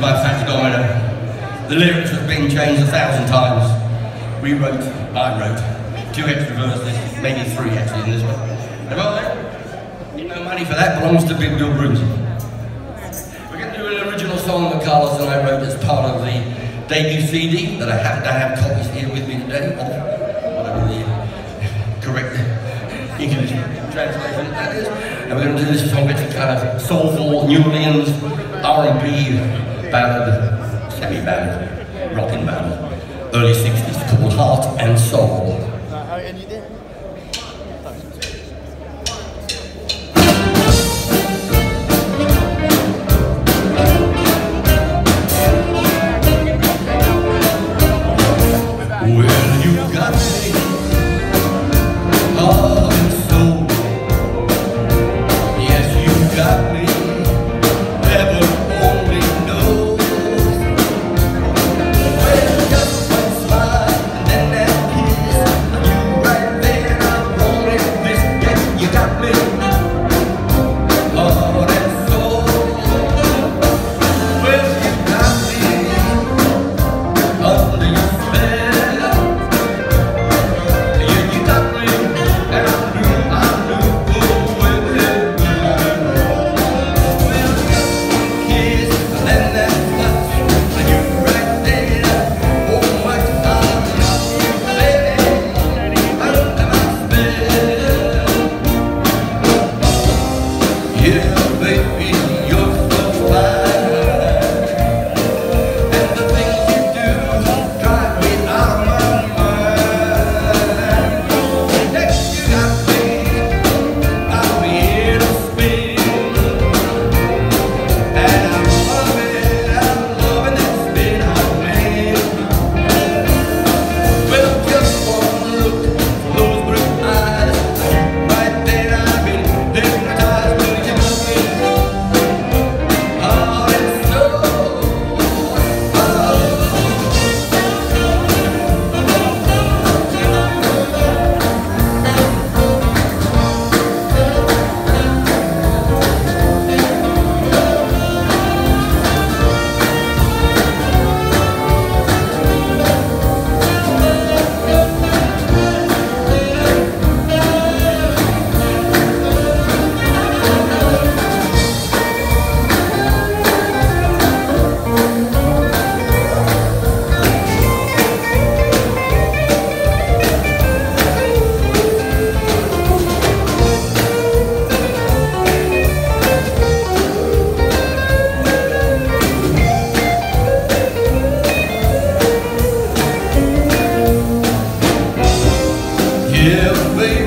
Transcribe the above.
by Fats Domino. The lyrics have been changed a thousand times. We wrote, I wrote, two extra verses, maybe three actually in this one. And money for that belongs to Big Bill Bruce. We're going to do an original song that Carlos and I wrote as part of the debut CD that I happen to have copies here with me today, or whatever the correct English translation that is. And we're going to do this song, it's kind of soulful New Orleans R&B ballad, semi-ballad, rockin' ballad, early 60s called Heart and Soul. Yeah, baby.